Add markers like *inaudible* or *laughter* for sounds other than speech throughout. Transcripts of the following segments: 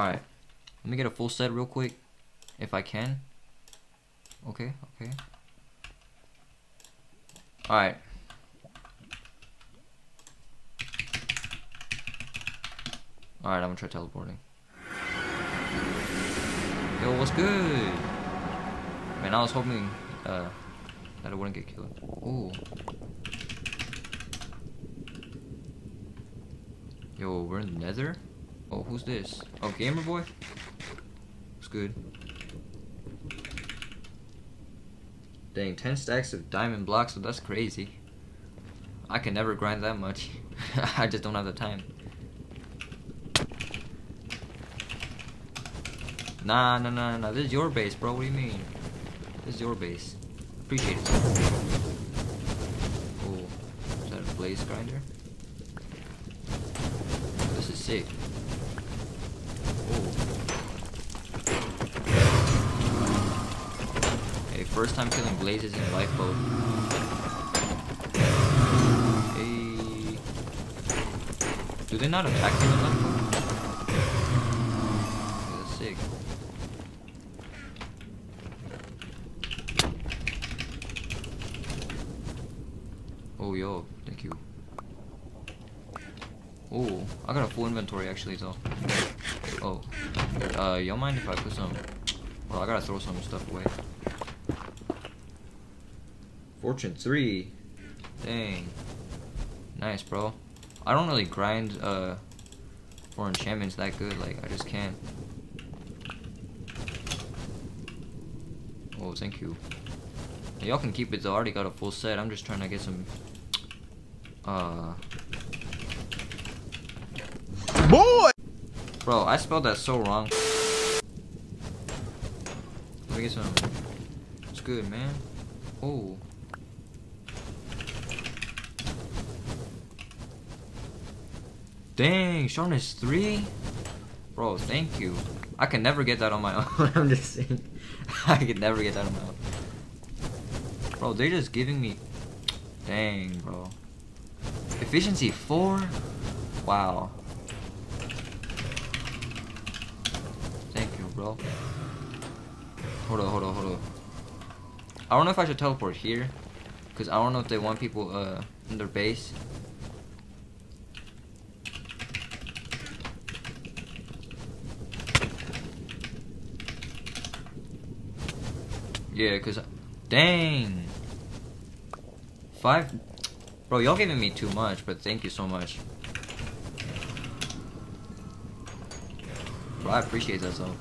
Alright. Let me get a full set real quick. If I can. Okay, okay. Alright. Alright, I'm gonna try teleporting. Yo, what's good? Man, I was hoping uh, that I wouldn't get killed. Ooh. Yo, we're in the nether? Oh, who's this? Oh, Gamer Boy? It's good. Dang, 10 stacks of diamond blocks, so that's crazy. I can never grind that much. *laughs* I just don't have the time. Nah, nah, nah, nah. This is your base, bro. What do you mean? This is your base. Appreciate it. Oh, is that a blaze grinder? This is sick. First time killing blazes in lifeboat. Hey. Do they not attack you lifeboat? Sick. Oh, yo, thank you. Oh, I got a full inventory actually though. Oh, uh, y'all mind if I put some? Well, I gotta throw some stuff away. Fortune three, dang, nice, bro. I don't really grind uh for enchantments that good. Like I just can't. Oh, thank you. Y'all can keep it though. I already got a full set. I'm just trying to get some. Uh. Boy! Bro, I spelled that so wrong. Let me get some. It's good, man. Oh. Dang, sharpness 3? Bro, thank you. I can never get that on my *laughs* own. I'm just saying. *laughs* I can never get that on my own. Bro, they're just giving me... Dang, bro. Efficiency 4? Wow. Thank you, bro. Hold on, hold on, hold on. I don't know if I should teleport here. Because I don't know if they want people uh, in their base. Yeah, because... Dang! Five... Bro, y'all giving me too much, but thank you so much. Bro, I appreciate that though.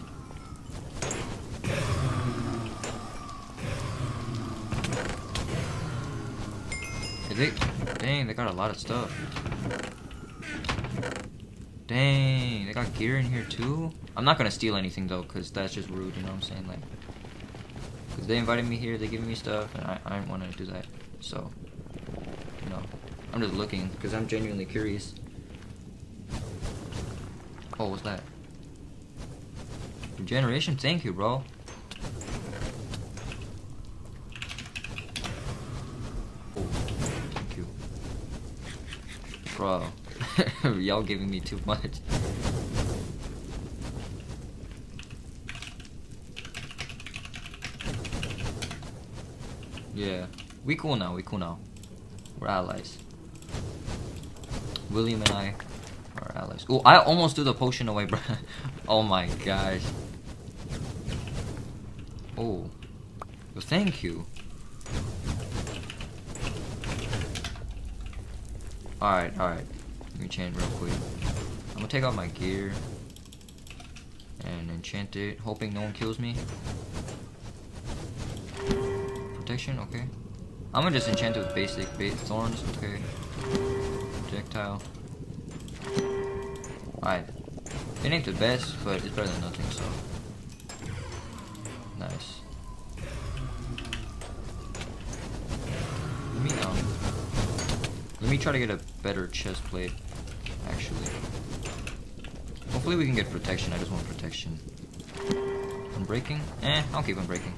They, dang, they got a lot of stuff. Dang, they got gear in here too? I'm not gonna steal anything though, cause that's just rude, you know what I'm saying? Like, cause they invited me here, they giving me stuff, and I, I didn't want to do that. So, you know, I'm just looking, cause I'm genuinely curious. Oh, what's that? Regeneration? Thank you, bro. Oh, thank you. Bro. *laughs* Y'all giving me too much. Yeah. We cool now, we cool now. We're allies. William and I are allies. Oh, I almost threw the potion away, bro. *laughs* oh my gosh. Oh. Well, thank you. Alright, alright. Let me enchant real quick. I'm gonna take out my gear. And enchant it, hoping no one kills me. Okay. I'm gonna just enchant it with basic bait thorns, okay. Projectile. Alright. It ain't the best, but it's better than nothing, so. Nice. Let me um let me try to get a better chest plate, actually. Hopefully we can get protection, I just want protection. Unbreaking? Eh, I'll keep on breaking.